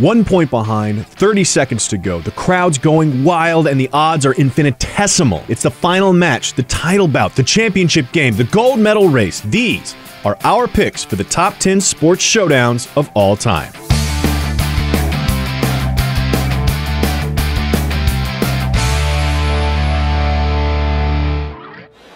One point behind, 30 seconds to go. The crowd's going wild and the odds are infinitesimal. It's the final match, the title bout, the championship game, the gold medal race. These are our picks for the top 10 sports showdowns of all time.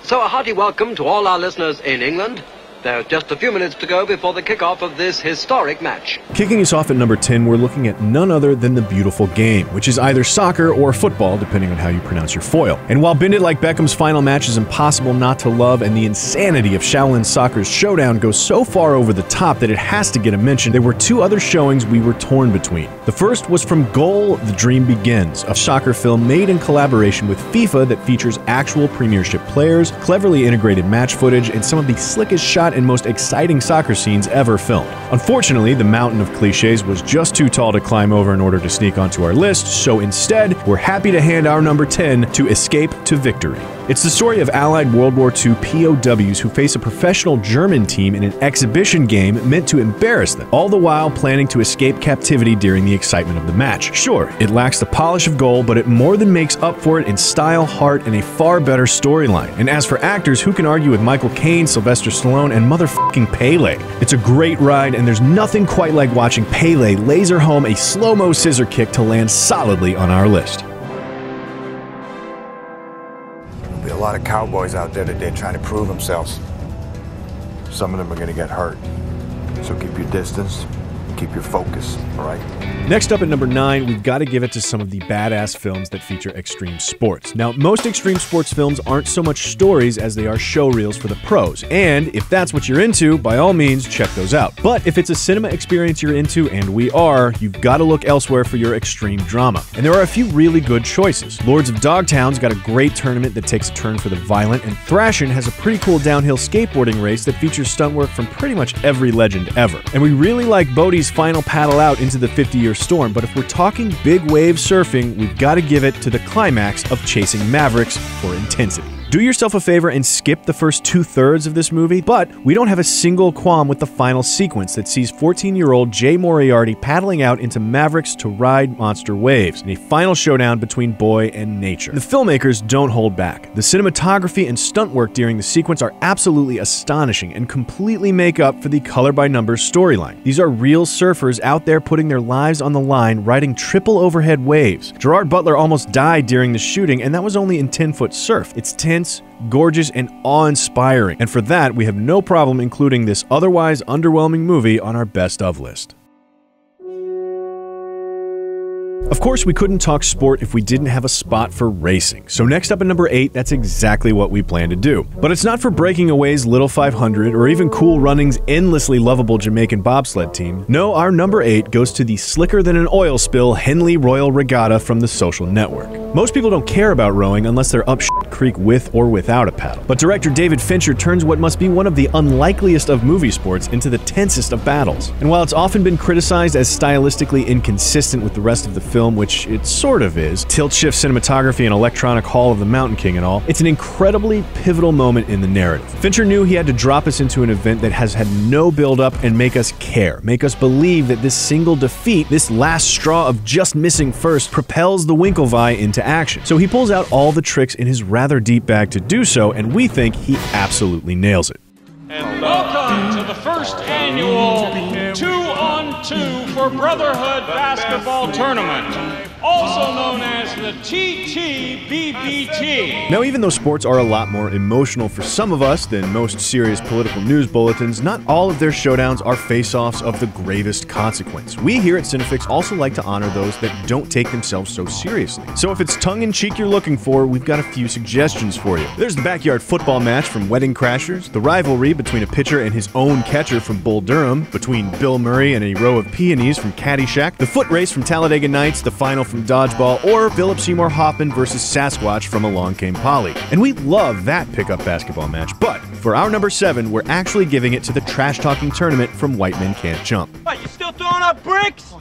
So, a hearty welcome to all our listeners in England. There's just a few minutes to go before the kickoff of this historic match. Kicking us off at number 10, we're looking at none other than the beautiful game, which is either soccer or football, depending on how you pronounce your foil. And while Bend It Like Beckham's final match is impossible not to love, and the insanity of Shaolin Soccer's showdown goes so far over the top that it has to get a mention, there were two other showings we were torn between. The first was from Goal The Dream Begins, a soccer film made in collaboration with FIFA that features actual Premiership players, cleverly integrated match footage, and some of the slickest shot and most exciting soccer scenes ever filmed. Unfortunately, the mountain of cliches was just too tall to climb over in order to sneak onto our list, so instead, we're happy to hand our number 10 to Escape to Victory. It's the story of Allied World War II POWs who face a professional German team in an exhibition game meant to embarrass them, all the while planning to escape captivity during the excitement of the match. Sure, it lacks the polish of goal, but it more than makes up for it in style, heart, and a far better storyline. And as for actors, who can argue with Michael Caine, Sylvester Stallone, and motherfucking Pele? It's a great ride, and there's nothing quite like watching Pele laser home a slow mo scissor kick to land solidly on our list. Lot of cowboys out there today trying to prove themselves. Some of them are going to get hurt. So keep your distance, keep your focus, all right? Next up at number nine, we've got to give it to some of the badass films that feature extreme sports. Now, most extreme sports films aren't so much stories as they are show reels for the pros, and if that's what you're into, by all means, check those out. But if it's a cinema experience you're into, and we are, you've got to look elsewhere for your extreme drama. And there are a few really good choices. Lords of Dogtown's got a great tournament that takes a turn for the violent, and Thrashin' has a pretty cool downhill skateboarding race that features stunt work from pretty much every legend ever. And we really like Final paddle out into the 50 year storm, but if we're talking big wave surfing, we've got to give it to the climax of Chasing Mavericks for intensity. Do yourself a favor and skip the first two thirds of this movie, but we don't have a single qualm with the final sequence that sees 14 year old Jay Moriarty paddling out into Mavericks to ride monster waves in a final showdown between boy and nature. The filmmakers don't hold back. The cinematography and stunt work during the sequence are absolutely astonishing and completely make up for the color by numbers storyline. These are real surfers out there putting their lives on the line, riding triple overhead waves. Gerard Butler almost died during the shooting, and that was only in 10 foot surf. It's 10 gorgeous, and awe inspiring. And for that, we have no problem including this otherwise underwhelming movie on our best of list. Of course, we couldn't talk sport if we didn't have a spot for racing. So, next up at number 8, that's exactly what we plan to do. But it's not for Breaking Away's Little 500 or even Cool Running's endlessly lovable Jamaican bobsled team. No, our number 8 goes to the slicker than an oil spill Henley Royal Regatta from the social network. Most people don't care about rowing unless they're up creek with or without a paddle. But director David Fincher turns what must be one of the unlikeliest of movie sports into the tensest of battles. And while it's often been criticized as stylistically inconsistent with the rest of the film, which it sort of is, tilt shift cinematography and electronic Hall of the Mountain King and all, it's an incredibly pivotal moment in the narrative. Fincher knew he had to drop us into an event that has had no build up and make us care, make us believe that this single defeat, this last straw of just missing first, propels the Winklevi into action. So he pulls out all the tricks in his rather deep bag to do so, and we think he absolutely nails it. And welcome to the first annual Two on Two for Brotherhood Basketball Tournament, also known as the TTBBT. Now, even though sports are a lot more emotional for some of us than most serious political news bulletins, not all of their showdowns are face offs of the gravest consequence. We here at Cinefix also like to honor those that don't take themselves so seriously. So, if it's tongue in cheek you're looking for, we've got a few suggestions for you. There's the backyard football match from Wedding Crashers, the rivalry between a pitcher and his own catcher from Bull Durham, between Bill Murray and a row of peonies from Caddyshack, the foot race from Talladega Nights, the final from Dodgeball, or Philip Seymour Hoffman versus Sasquatch from Along Came Polly. And we love that pickup basketball match, but for our number seven, we're actually giving it to the trash talking tournament from White Men Can't Jump. What, you still throwing up bricks?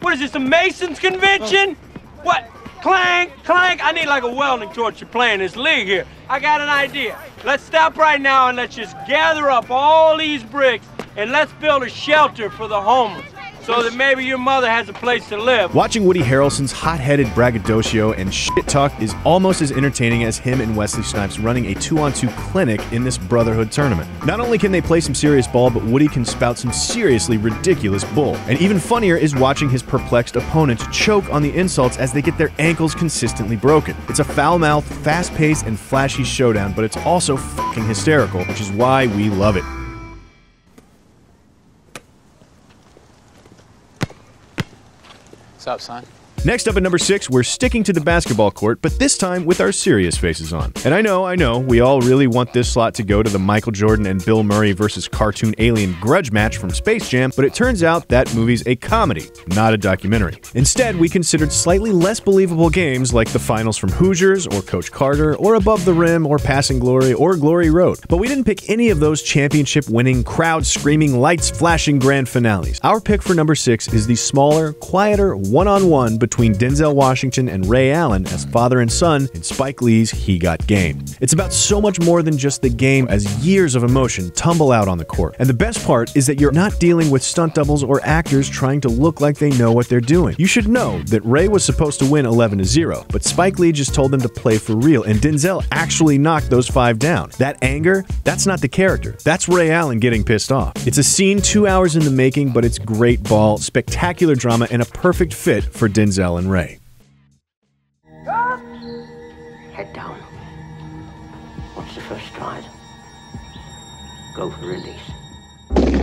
What is this, a Masons convention? What? Clank, clank. I need like a welding torch to play in this league here. I got an idea. Let's stop right now and let's just gather up all these bricks and let's build a shelter for the homeless. So that maybe your mother has a place to live. Watching Woody Harrelson's hot-headed braggadocio and shit talk is almost as entertaining as him and Wesley Snipes running a two-on-two clinic in this Brotherhood tournament. Not only can they play some serious ball, but Woody can spout some seriously ridiculous bull. And even funnier is watching his perplexed opponents choke on the insults as they get their ankles consistently broken. It's a foul-mouthed, fast-paced, and flashy showdown, but it's also fucking hysterical, which is why we love it. What's up, son? Next up at number six, we're sticking to the basketball court, but this time with our serious faces on. And I know, I know, we all really want this slot to go to the Michael Jordan and Bill Murray versus cartoon alien grudge match from Space Jam, but it turns out that movie's a comedy, not a documentary. Instead, we considered slightly less believable games like the finals from Hoosiers, or Coach Carter, or Above the Rim, or Passing Glory, or Glory Road. But we didn't pick any of those championship winning, crowd screaming, lights flashing grand finales. Our pick for number six is the smaller, quieter, one on one between Denzel Washington and Ray Allen as father and son in Spike Lee's He Got Game. It's about so much more than just the game as years of emotion tumble out on the court. And the best part is that you're not dealing with stunt doubles or actors trying to look like they know what they're doing. You should know that Ray was supposed to win 11 0, but Spike Lee just told them to play for real, and Denzel actually knocked those five down. That anger, that's not the character. That's Ray Allen getting pissed off. It's a scene two hours in the making, but it's great ball, spectacular drama, and a perfect fit for Denzel and Ray. Head down. What's the first stride? Go for release.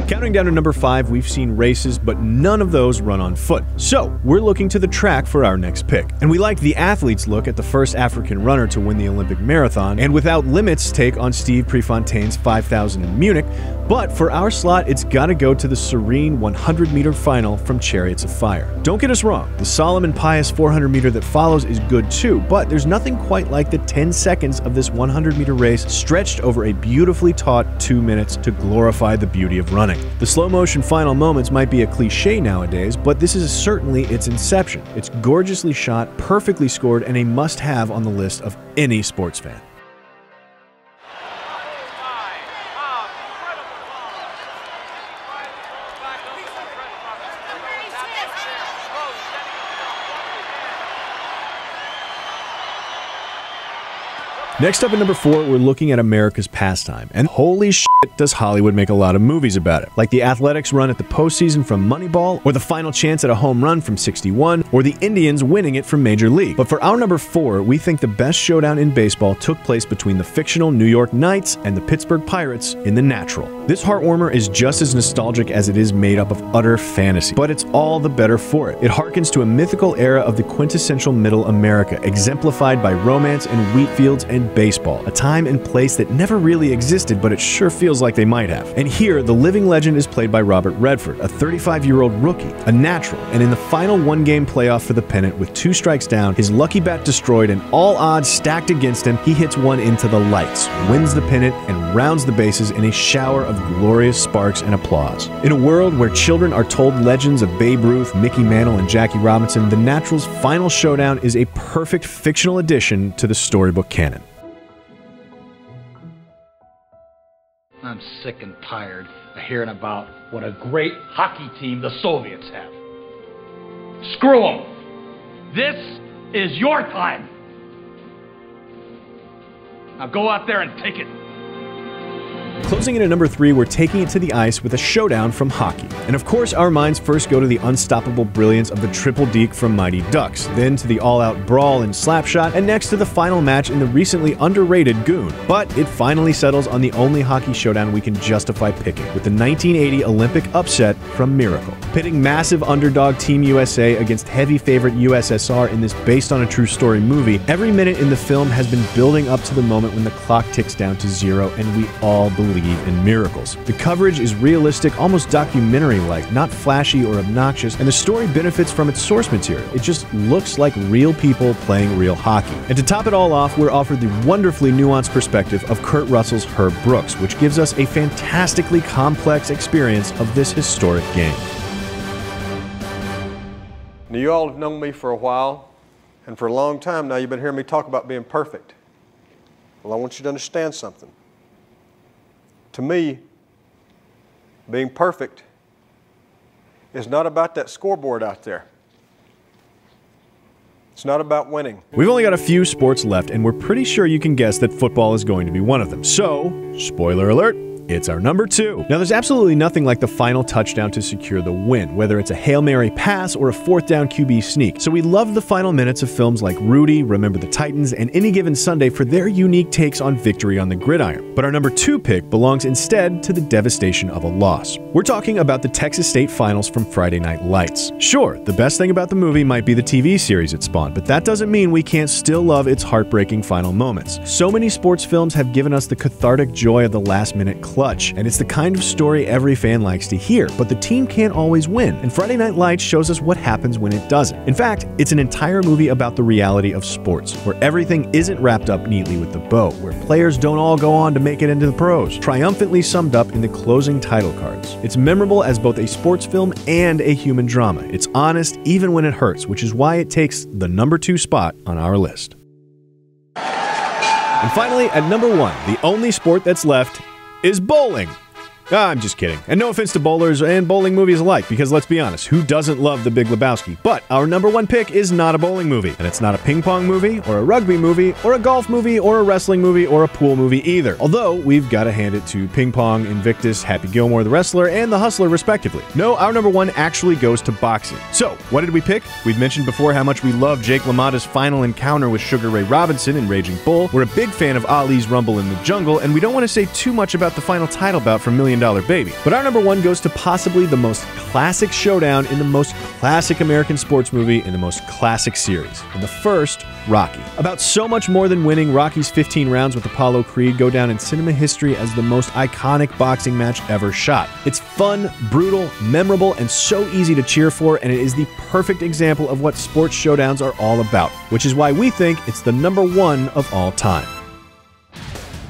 Counting down to number five, we've seen races, but none of those run on foot. So, we're looking to the track for our next pick. And we like the athlete's look at the first African runner to win the Olympic marathon, and without limits take on Steve Prefontaine's 5,000 in Munich. But for our slot, it's gotta go to the serene 100 meter final from Chariots of Fire. Don't get us wrong, the solemn and pious 400 meter that follows is good too, but there's nothing quite like the 10 seconds of this 100 meter race stretched over a beautifully taught two minutes to glorify the beauty of running. The slow motion final moments might be a cliche nowadays, but this is certainly its inception. It's gorgeously shot, perfectly scored, and a must have on the list of any sports fan. Next up at number four, we're looking at America's pastime. And holy shit, does Hollywood make a lot of movies about it. Like the Athletics run at the postseason from Moneyball, or the final chance at a home run from 61, or the Indians winning it from Major League. But for our number four, we think the best showdown in baseball took place between the fictional New York Knights and the Pittsburgh Pirates in The Natural. This heartwarmer is just as nostalgic as it is made up of utter fantasy, but it's all the better for it. It harkens to a mythical era of the quintessential middle America, exemplified by romance and wheat fields and baseball, a time and place that never really existed, but it sure feels like they might have. And here, the living legend is played by Robert Redford, a 35 year old rookie, a natural, and in the final one game playoff for the pennant with two strikes down, his lucky bat destroyed, and all odds stacked against him, he hits one into the lights, wins the pennant, and rounds the bases in a shower of glorious sparks and applause. In a world where children are told legends of Babe Ruth, Mickey Mantle, and Jackie Robinson, the Natural's final showdown is a perfect fictional addition to the storybook canon. I'm sick and tired of hearing about what a great hockey team the Soviets have. Screw them. This is your time. Now go out there and take it. Closing in at number three, we're taking it to the ice with a showdown from hockey. And of course, our minds first go to the unstoppable brilliance of the triple deke from Mighty Ducks, then to the all out brawl in Slapshot, and next to the final match in the recently underrated Goon. But it finally settles on the only hockey showdown we can justify picking, with the 1980 Olympic upset from Miracle. Pitting massive underdog Team USA against heavy favorite USSR in this based on a true story movie, every minute in the film has been building up to the moment when the clock ticks down to zero, and we all believe believe in miracles. The coverage is realistic, almost documentary like, not flashy or obnoxious, and the story benefits from its source material. It just looks like real people playing real hockey. And to top it all off, we're offered the wonderfully nuanced perspective of Kurt Russell's Herb Brooks, which gives us a fantastically complex experience of this historic game. Now, you all have known me for a while, and for a long time now, you've been hearing me talk about being perfect. Well, I want you to understand something. To me, being perfect is not about that scoreboard out there. It's not about winning. We've only got a few sports left, and we're pretty sure you can guess that football is going to be one of them. So, spoiler alert, it's our number two. Now, there's absolutely nothing like the final touchdown to secure the win, whether it's a Hail Mary pass or a fourth down QB sneak. So we love the final minutes of films like Rudy, Remember the Titans, and Any Given Sunday for their unique takes on victory on the gridiron. But our number two pick belongs instead to the devastation of a loss. We're talking about the Texas State Finals from Friday Night Lights. Sure, the best thing about the movie might be the TV series it spawned, but that doesn't mean we can't still love its heartbreaking final moments. So many sports films have given us the cathartic joy of the last minute clutch, and it's the kind of story every fan likes to hear, but the team can't always win, and Friday Night Lights shows us what happens when it doesn't. In fact, it's an entire movie about the reality of sports, where everything isn't wrapped up neatly with the bow, where players don't all go on to make it into the pros, triumphantly summed up in the closing title cards. It's memorable as both a sports film and a human drama. It's honest even when it hurts, which is why it takes the number two spot on our list. And finally, at number one, the only sport that's left is bowling. Ah, I'm just kidding. And no offense to bowlers and bowling movies alike, because let's be honest, who doesn't love The Big Lebowski? But our number one pick is not a bowling movie. And it's not a ping pong movie, or a rugby movie, or a golf movie, or a wrestling movie, or a pool movie either. Although, we've got to hand it to Ping Pong, Invictus, Happy Gilmore the Wrestler, and The Hustler, respectively. No, our number one actually goes to boxing. So, what did we pick? We've mentioned before how much we love Jake LaMotta's final encounter with Sugar Ray Robinson in Raging Bull. We're a big fan of Ali's Rumble in the Jungle, and we don't want to say too much about the final title bout from Million Dollar Baby. But our number one goes to possibly the most classic showdown in the most classic American sports movie in the most classic series. And the first, Rocky. About so much more than winning, Rocky's 15 rounds with Apollo Creed go down in cinema history as the most iconic boxing match ever shot. It's fun, brutal, memorable, and so easy to cheer for, and it is the perfect example of what sports showdowns are all about, which is why we think it's the number one of all time.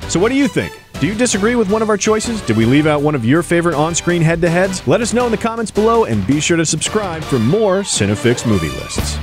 So, what do you think? Do you disagree with one of our choices? Did we leave out one of your favorite on screen head to heads? Let us know in the comments below and be sure to subscribe for more Cinefix movie lists.